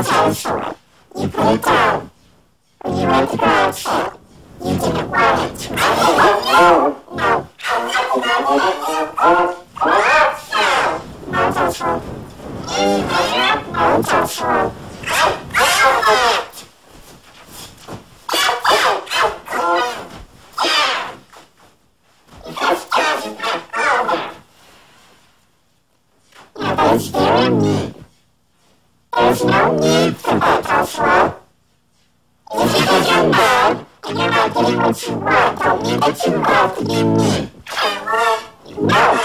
You put it down. When you went to garage sale, you didn't want it. No, no. No, Joshua. No, Joshua. Now that, Joshua. Just because you're and you're not getting what you want, don't mean that you have to be mean. No. You're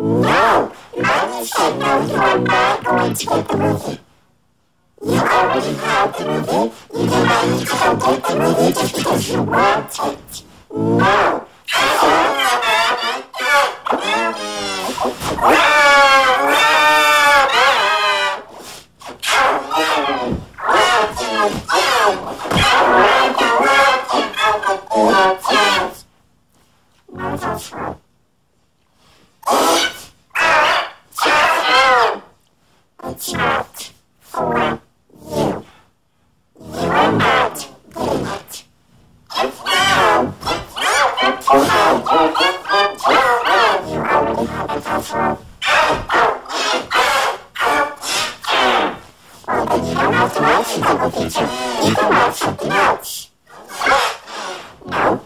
No. Mommy said no, you are not going to get the movie. You already have the movie. You do not need to get the movie just because you want it. No. No, have watch the double feature. You can watch something else. No.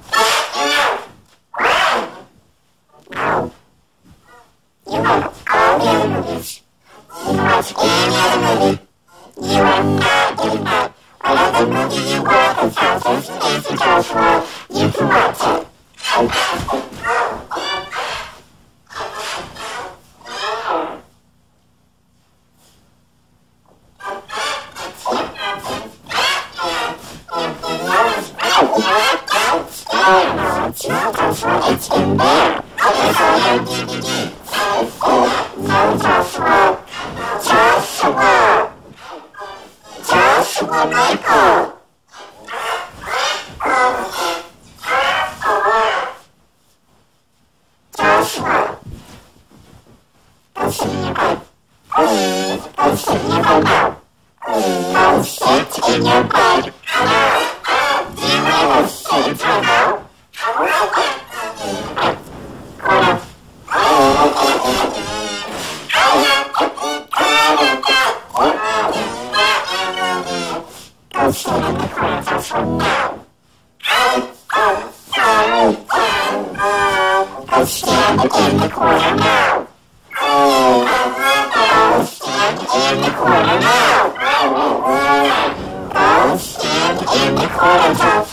No. You have all the other movies. You watch any other movie. You are not getting that. Whatever movie you want how there's space Joshua. You can watch it. Sit in your bed. Please, go sit in your bed now. Go sit in your bed stand in the corner now. Stand in the corner now. Stand in the corner,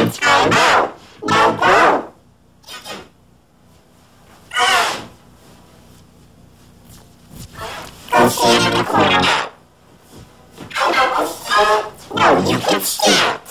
It's time. No, you can stand.